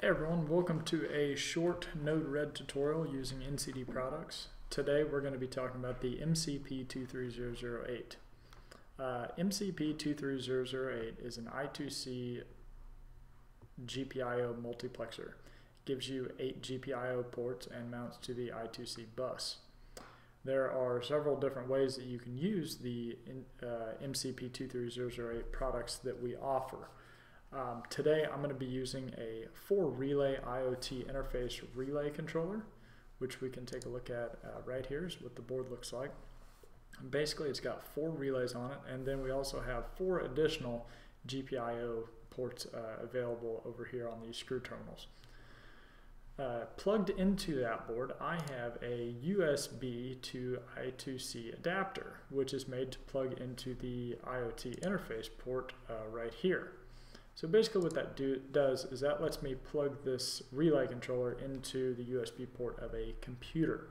Hey everyone, welcome to a short Node-RED tutorial using NCD products. Today we're going to be talking about the MCP23008. Uh, MCP23008 is an I2C GPIO multiplexer. It gives you 8 GPIO ports and mounts to the I2C bus. There are several different ways that you can use the uh, MCP23008 products that we offer. Um, today I'm going to be using a 4 relay IoT interface relay controller, which we can take a look at uh, right here is what the board looks like. And basically it's got four relays on it and then we also have four additional GPIO ports uh, available over here on these screw terminals. Uh, plugged into that board, I have a USB to I2C adapter, which is made to plug into the IoT interface port uh, right here. So basically what that do, does is that lets me plug this relay controller into the USB port of a computer.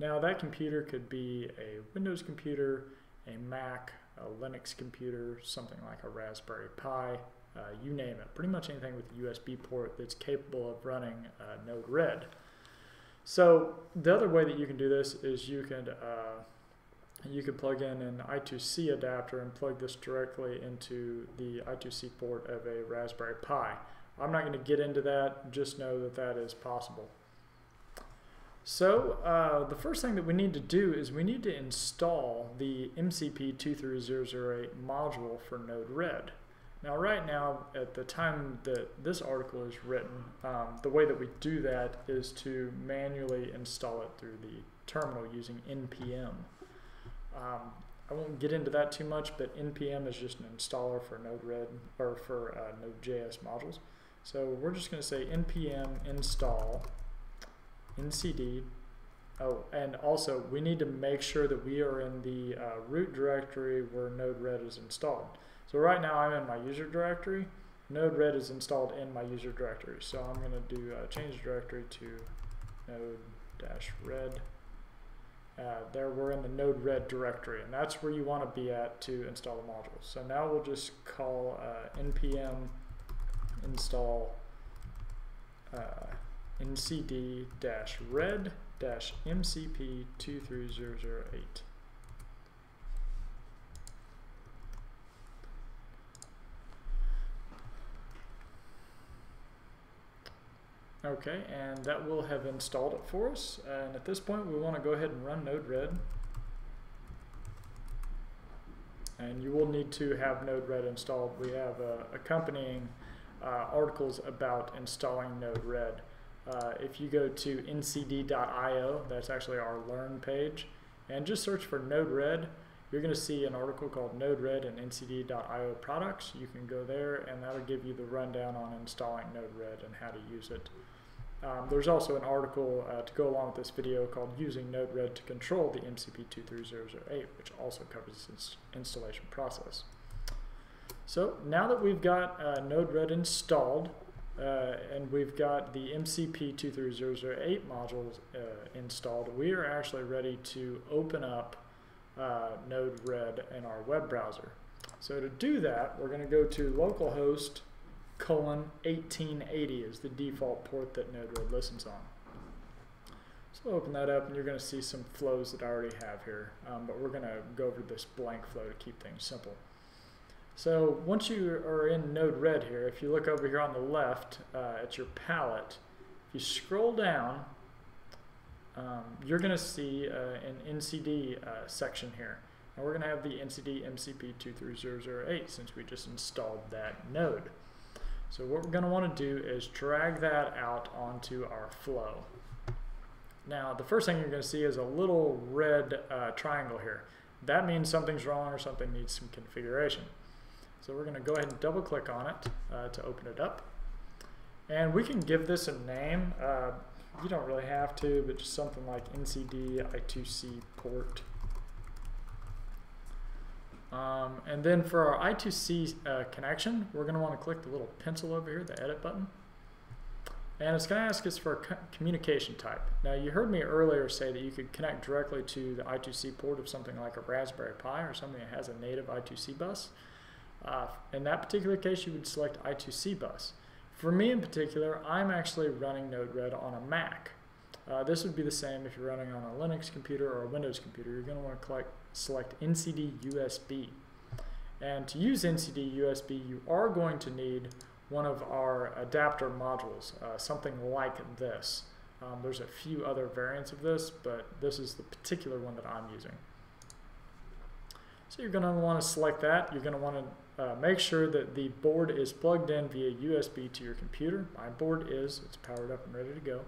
Now that computer could be a Windows computer, a Mac, a Linux computer, something like a Raspberry Pi, uh, you name it. Pretty much anything with a USB port that's capable of running uh, Node-RED. So the other way that you can do this is you can uh, you could plug in an I2C adapter and plug this directly into the I2C port of a Raspberry Pi. I'm not going to get into that, just know that that is possible. So uh, the first thing that we need to do is we need to install the MCP23008 module for Node-RED. Now right now, at the time that this article is written, um, the way that we do that is to manually install it through the terminal using npm. Um, I won't get into that too much, but npm is just an installer for Node-RED or for uh, Node.js modules. So we're just going to say npm install ncd. Oh, and also we need to make sure that we are in the uh, root directory where Node-RED is installed. So right now I'm in my user directory. Node-RED is installed in my user directory. So I'm going to do uh, change directory to node-red uh, there we're in the node-red directory and that's where you want to be at to install the modules. So now we'll just call uh, npm install uh, ncd-red-mcp23008. Okay, and that will have installed it for us. And at this point, we want to go ahead and run Node-RED. And you will need to have Node-RED installed. We have uh, accompanying uh, articles about installing Node-RED. Uh, if you go to ncd.io, that's actually our Learn page, and just search for Node-RED, you're going to see an article called Node-RED and ncd.io products. You can go there, and that'll give you the rundown on installing Node-RED and how to use it. Um, there's also an article uh, to go along with this video called Using Node-RED to Control the MCP23008, which also covers this installation process. So now that we've got uh, Node-RED installed, uh, and we've got the MCP23008 modules uh, installed, we are actually ready to open up uh, Node-RED in our web browser. So to do that, we're going to go to localhost colon 1880 is the default port that Node-RED listens on. So open that up and you're going to see some flows that I already have here, um, but we're going to go over this blank flow to keep things simple. So once you are in Node-RED here, if you look over here on the left uh, at your palette, if you scroll down, um, you're going to see uh, an NCD uh, section here. And we're going to have the NCD MCP23008 since we just installed that node. So what we're going to want to do is drag that out onto our flow. Now the first thing you're going to see is a little red uh, triangle here. That means something's wrong or something needs some configuration. So we're going to go ahead and double click on it uh, to open it up. And we can give this a name. Uh, you don't really have to, but just something like NCD I2C port um, and then for our I2C uh, connection, we're going to want to click the little pencil over here, the edit button. And it's going to ask us for a communication type. Now you heard me earlier say that you could connect directly to the I2C port of something like a Raspberry Pi or something that has a native I2C bus. Uh, in that particular case, you would select I2C bus. For me in particular, I'm actually running Node-RED on a Mac. Uh, this would be the same if you're running on a Linux computer or a Windows computer. You're going to want to select NCD USB. And to use NCD USB, you are going to need one of our adapter modules, uh, something like this. Um, there's a few other variants of this, but this is the particular one that I'm using. So you're going to want to select that. You're going to want to uh, make sure that the board is plugged in via USB to your computer. My board is. It's powered up and ready to go.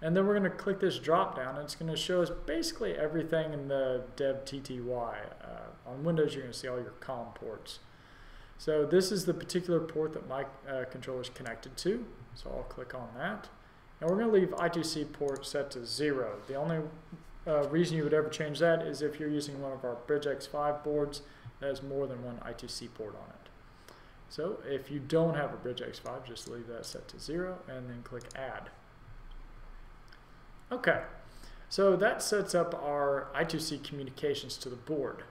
And then we're going to click this drop down and it's going to show us basically everything in the dev TTY. Uh, on Windows you're going to see all your COM ports. So this is the particular port that my uh, controller is connected to. So I'll click on that. And we're going to leave I2C port set to zero. The only uh, reason you would ever change that is if you're using one of our BridgeX5 boards that has more than one I2C port on it. So if you don't have a BridgeX5, just leave that set to zero and then click add. Okay, so that sets up our I2C communications to the board.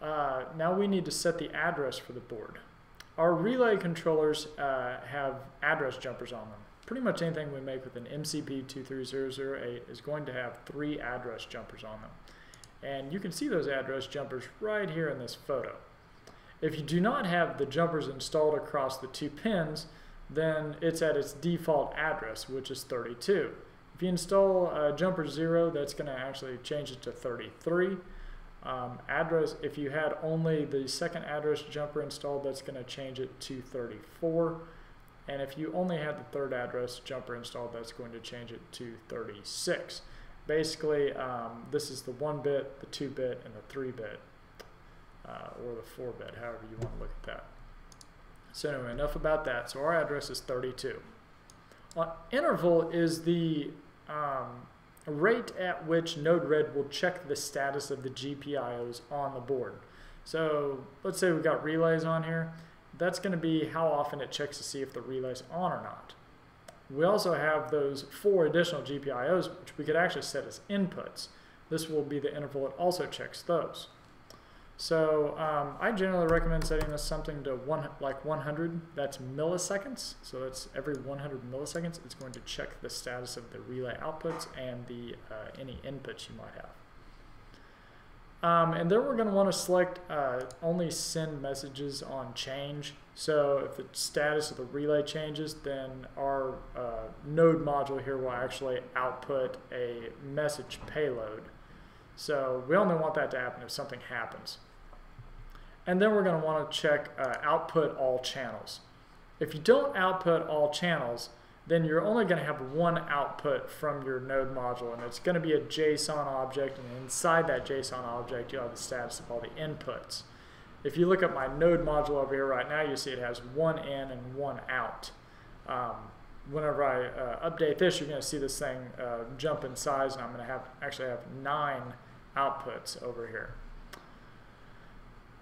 Uh, now we need to set the address for the board. Our relay controllers uh, have address jumpers on them. Pretty much anything we make with an MCP23008 is going to have three address jumpers on them. And you can see those address jumpers right here in this photo. If you do not have the jumpers installed across the two pins, then it's at its default address, which is 32. If you install uh, jumper 0, that's going to actually change it to 33. Um, address, if you had only the second address jumper installed, that's going to change it to 34. And if you only had the third address jumper installed, that's going to change it to 36. Basically, um, this is the 1-bit, the 2-bit, and the 3-bit, uh, or the 4-bit, however you want to look at that. So anyway, enough about that. So our address is 32. On interval is the um, rate at which Node-RED will check the status of the GPIOs on the board. So let's say we've got relays on here. That's going to be how often it checks to see if the relay's on or not. We also have those four additional GPIOs, which we could actually set as inputs. This will be the interval it also checks those. So um, I generally recommend setting this something to one like 100. That's milliseconds. So that's every 100 milliseconds. It's going to check the status of the relay outputs and the uh, any inputs you might have. Um, and then we're going to want to select uh, only send messages on change. So if the status of the relay changes, then our uh, node module here will actually output a message payload. So we only want that to happen if something happens. And then we're going to want to check uh, output all channels. If you don't output all channels, then you're only going to have one output from your node module, and it's going to be a JSON object, and inside that JSON object, you'll have the status of all the inputs. If you look at my node module over here right now, you see it has one in and one out. Um, whenever I uh, update this, you're going to see this thing uh, jump in size, and I'm going to have actually have nine outputs over here.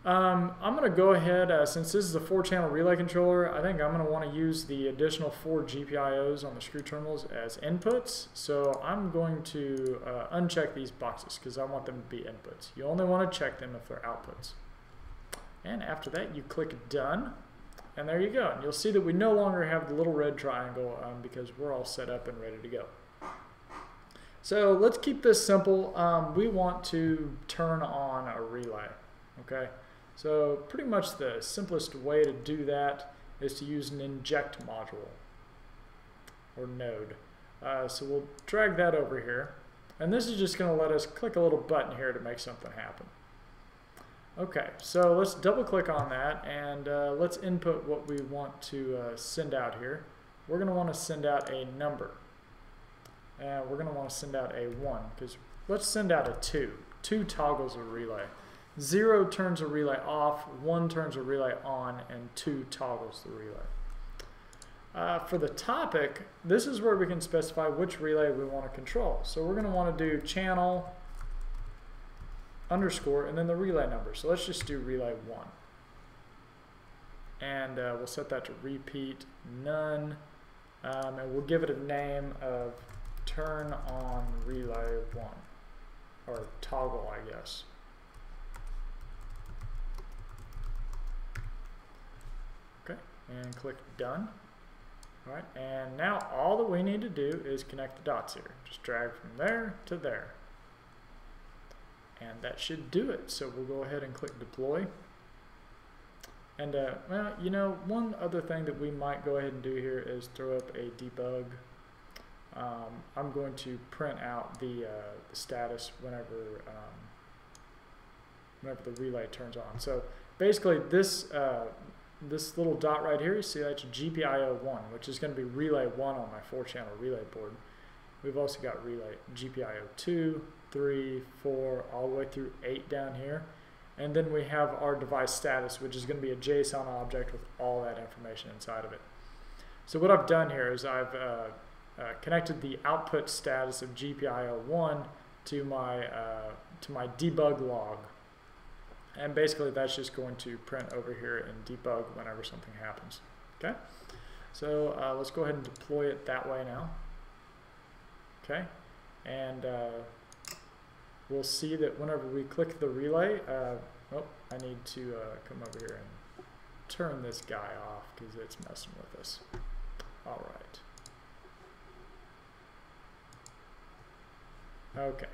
Um, I'm going to go ahead, uh, since this is a four channel relay controller, I think I'm going to want to use the additional four GPIOs on the screw terminals as inputs. So I'm going to uh, uncheck these boxes because I want them to be inputs. You only want to check them if they're outputs. And after that, you click done. And there you go. And you'll see that we no longer have the little red triangle um, because we're all set up and ready to go. So let's keep this simple. Um, we want to turn on a relay. Okay. So pretty much the simplest way to do that is to use an inject module or node. Uh, so we'll drag that over here. And this is just going to let us click a little button here to make something happen. Okay, so let's double click on that and uh, let's input what we want to uh, send out here. We're going to want to send out a number. And we're going to want to send out a 1 because let's send out a 2. 2 toggles a relay. 0 turns a relay off, 1 turns a relay on, and 2 toggles the relay. Uh, for the topic, this is where we can specify which relay we want to control. So we're going to want to do channel underscore and then the relay number. So let's just do relay 1. And uh, we'll set that to repeat none. Um, and we'll give it a name of turn on relay 1 or toggle, I guess. And click done. All right, and now all that we need to do is connect the dots here. Just drag from there to there. And that should do it. So we'll go ahead and click deploy. And, uh, well, you know, one other thing that we might go ahead and do here is throw up a debug. Um, I'm going to print out the, uh, the status whenever, um, whenever the relay turns on. So basically this, uh, this little dot right here, you see that's GPIO1, which is going to be relay 1 on my 4-channel relay board. We've also got relay GPIO2, 3, 4, all the way through 8 down here. And then we have our device status, which is going to be a JSON object with all that information inside of it. So what I've done here is I've uh, uh, connected the output status of GPIO1 to my, uh, to my debug log. And basically that's just going to print over here and debug whenever something happens. Okay, so uh, let's go ahead and deploy it that way now. Okay, and uh, we'll see that whenever we click the relay, uh, oh, I need to uh, come over here and turn this guy off because it's messing with us. All right. Okay.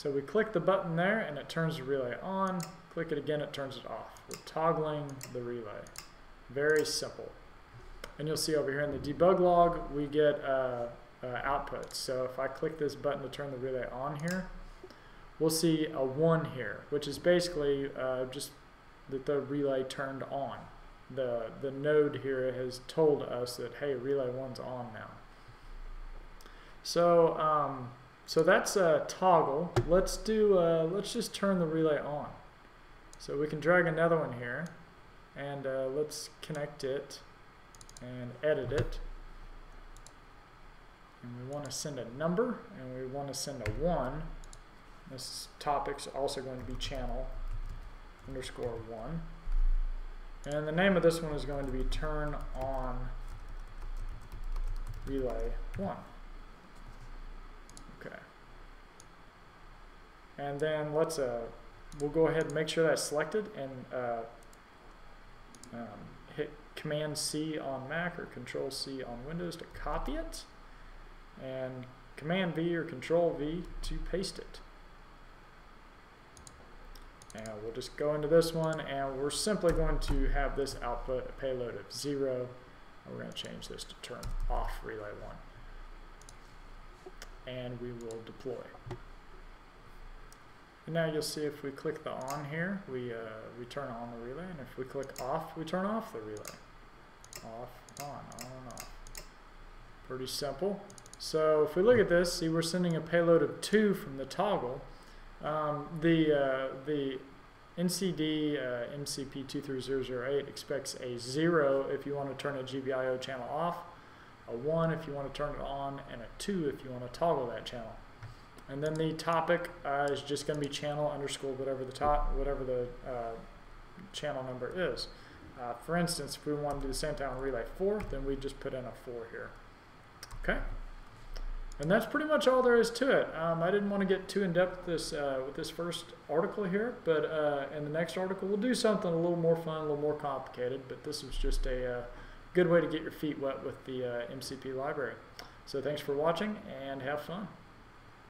So we click the button there and it turns the relay on. Click it again, it turns it off. We're toggling the relay. Very simple. And you'll see over here in the debug log, we get uh, uh, outputs. So if I click this button to turn the relay on here, we'll see a 1 here, which is basically uh, just that the relay turned on. The, the node here has told us that, hey, relay 1's on now. So, um, so that's a toggle. Let's do, uh, let's just turn the relay on. So we can drag another one here, and uh, let's connect it and edit it and we want to send a number and we want to send a 1 this topic's also going to be channel underscore 1 and the name of this one is going to be turn on relay 1 okay and then let's uh we'll go ahead and make sure that's selected and uh, um, hit command C on Mac or control C on Windows to copy it and Command V or Control V to paste it. And we'll just go into this one and we're simply going to have this output a payload of zero. And we're going to change this to turn off relay one. And we will deploy. And now you'll see if we click the on here, we, uh, we turn on the relay, and if we click off, we turn off the relay. Off, on, on, off. Pretty simple. So if we look at this, see we're sending a payload of 2 from the toggle. Um, the, uh, the NCD uh, MCP23008 expects a 0 if you want to turn a GPIO channel off, a 1 if you want to turn it on, and a 2 if you want to toggle that channel. And then the topic uh, is just going to be channel underscore whatever the top, whatever the uh, channel number is. Uh, for instance, if we want to do the same on relay 4, then we just put in a 4 here. Okay? And that's pretty much all there is to it. Um, I didn't want to get too in depth with this uh, with this first article here, but uh, in the next article we'll do something a little more fun, a little more complicated. But this was just a uh, good way to get your feet wet with the uh, MCP library. So thanks for watching and have fun.